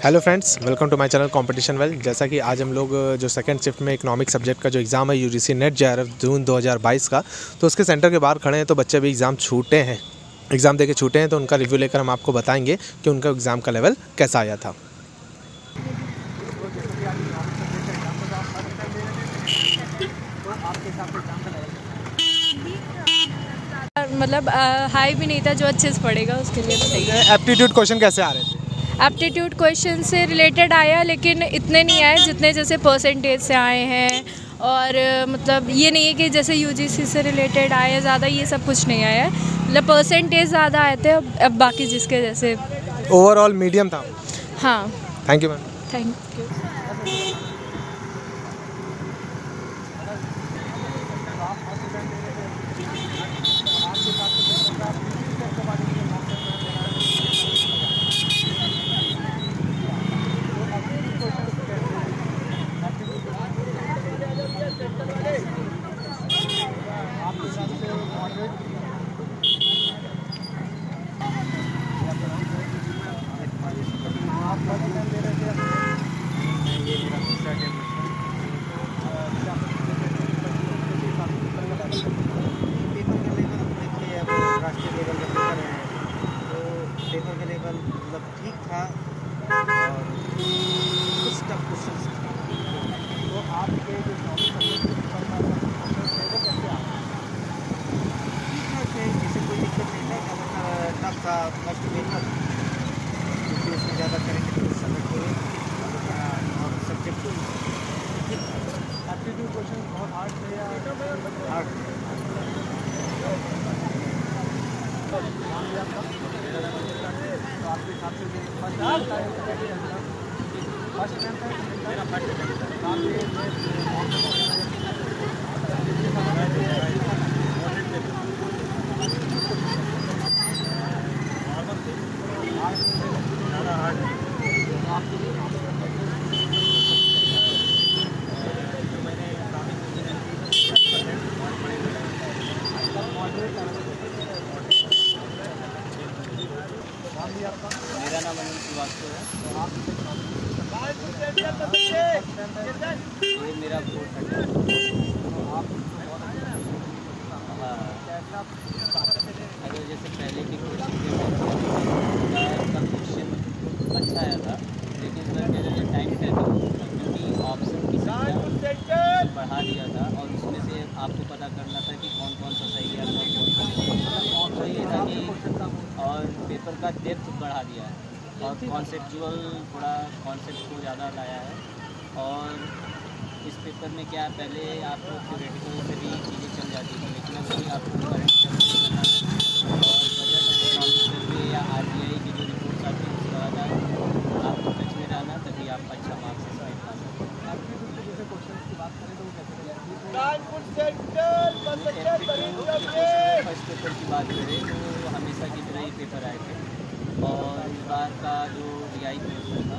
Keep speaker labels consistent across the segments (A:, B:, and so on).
A: Hello friends welcome to my channel competition well जैसा कि आज हम लोग जो सेकंड शिफ्ट में इकोनॉमिक सब्जेक्ट का जो एग्ज़ाम है यूजीसी नेट जे जून 2022 का तो उसके सेंटर के बाहर खड़े हैं तो बच्चे भी एग्ज़ाम छूटे हैं। एग्ज़ाम दे के छूटे हैं तो उनका रिव्यू लेकर हम आपको बताएँगे कि उनका एग्ज़ाम का लेवल कैसा आया था।
B: मतलब हाई भी नहीं था जो अच्छे से पढ़ेगा उसके लिए
A: एप्टीट्यूड क्वेश्चन कैसे आ रहे थे?
B: एप्टीट्यूड क्वेश्चन से रिलेटेड आया लेकिन इतने नहीं आए जितने जैसे परसेंटेज से आए हैं। और मतलब ये नहीं है कि जैसे यूजीसी से रिलेटेड आए ज़्यादा ये सब कुछ नहीं आया। है मतलब परसेंटेज ज़्यादा आए थे अब अब बाकी जिसके जैसे
A: ओवरऑल मीडियम था।
B: हाँ।
A: Thank you ma'am
B: thank you
C: paper का लेवल देखिए अब राष्ट्रीय लेवल का पेपर है तो पेपर का लेवल मतलब ठीक था और कुछ टफ क्वेश्चन तो आपके जो जैसे कोई दिक्कत नहीं था टफ था फ़र्स्ट पेपर क्योंकि उसमें ज़्यादा करेंगे तो समझ और सब्जेक्ट एप्टीट्यूड क्वेश्चन बहुत हार्ड थे या हार्ड
D: मेरा मेरा अगर जैसे पहले के क्वेश्चन का अच्छा आया था लेकिन टाइम टेबल क्योंकि ऑप्शन की संख्या बढ़ा दिया था और उसमें से आपको पता करना था कि कौन कौन सा सही है कौन कौन सा और पेपर का डेप्थ बढ़ा दिया है। और कॉन्सेप्चुअल थोड़ा कॉन्सेप्ट को ज़्यादा लाया है। और इस पेपर में क्या है पहले आपको थ्योरेटिकल से भी चीज़ें चल जाती थी लेकिन अभी आपको करंट करना है। और सर्वे या आर की जो रिपोर्ट्स आती हैं उसके बाद आपको टच में रहना तभी आप अच्छा मार्क्स इसमें पा सकते फ़र्स्ट पेपर की बात करें तो हमेशा की तरह ही पेपर आए थे। और इस बार का जो डी था।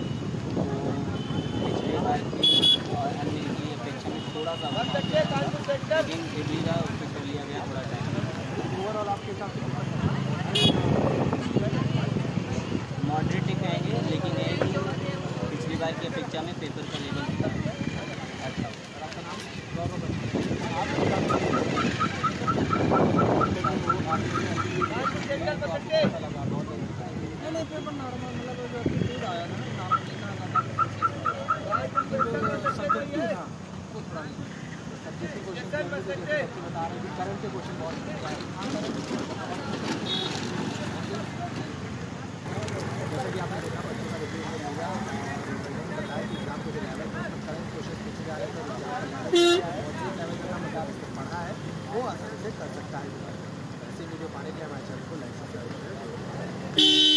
D: वो पिछले बार की और अन्य की अपेक्षा में थोड़ा सा लेकिन फिर भी था उस पर कर लिया गया थोड़ा टाइम। मॉडरेट ही कहेंगे लेकिन ये कि पिछली बार की अपेक्षा में पेपर का लेवल था। अच्छा।
A: वो आसानी से कर सकता है। ऐसी वीडियो पाने के लिए हमारे चैनल को लाइक सब्सक्राइब करें।